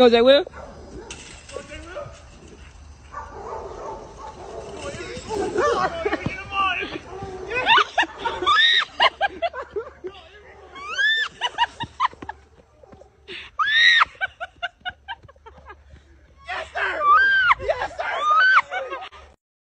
Go, Jay Will. Go, Jay Will.